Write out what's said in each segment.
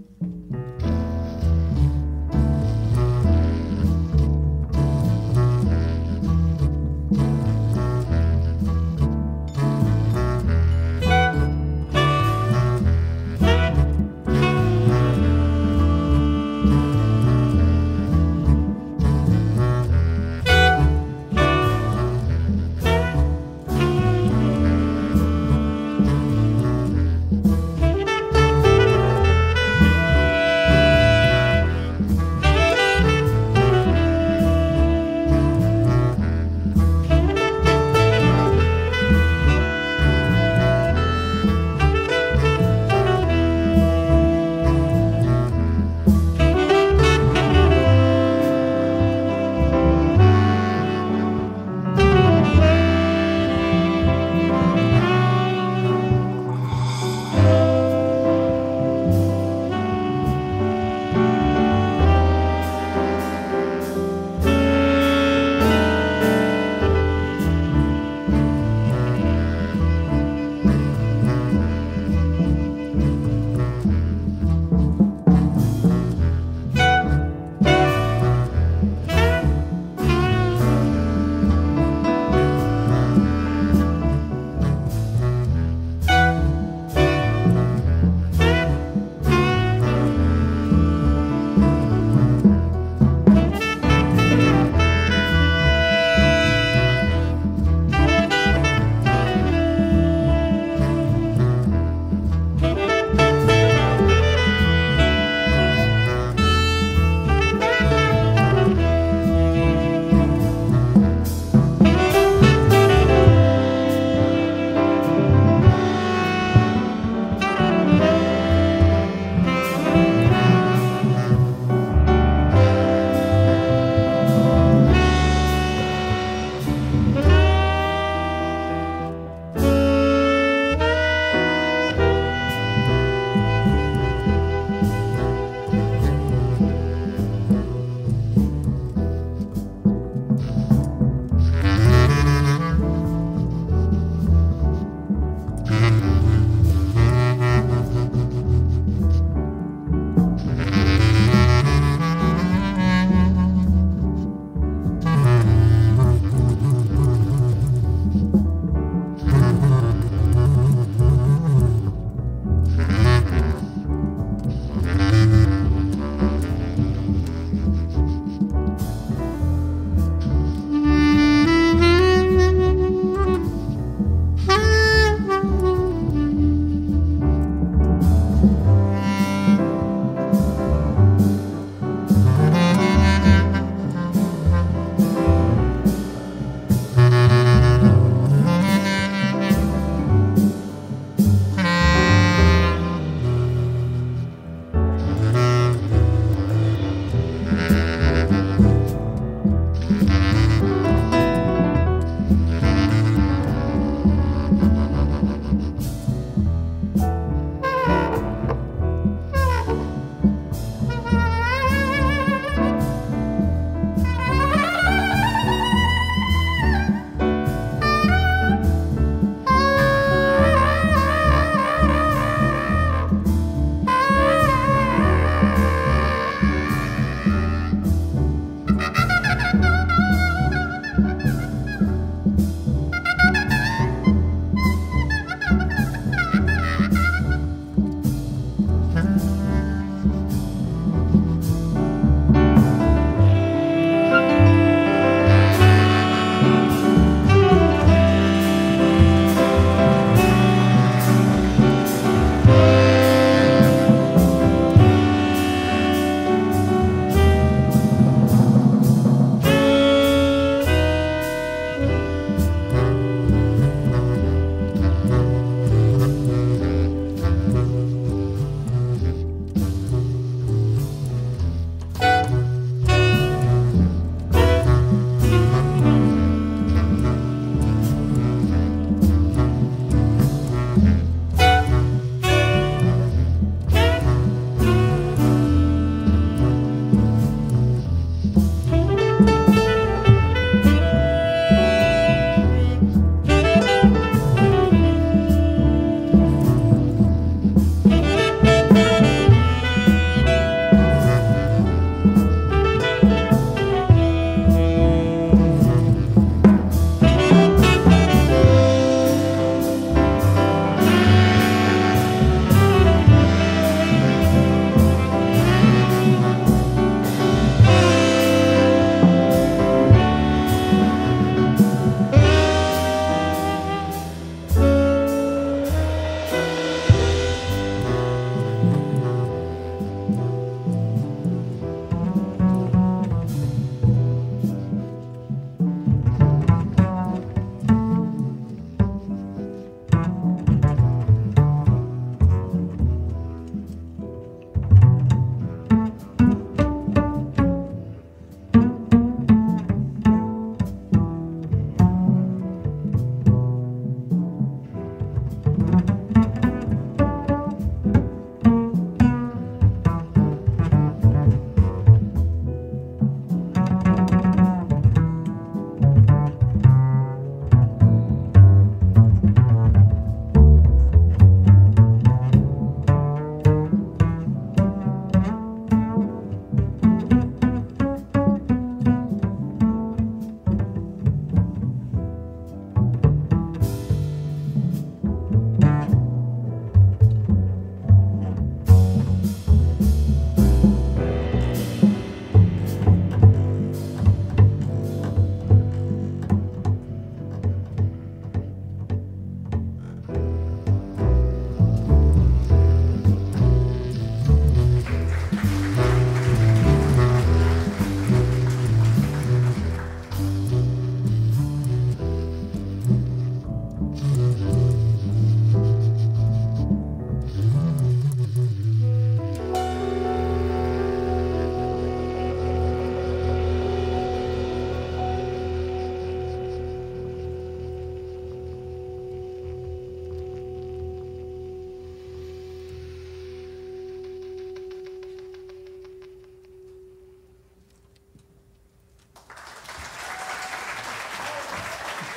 Mm-hmm.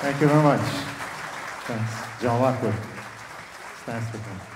Thank you very much. Thanks. John Lockwood. Thanks for coming.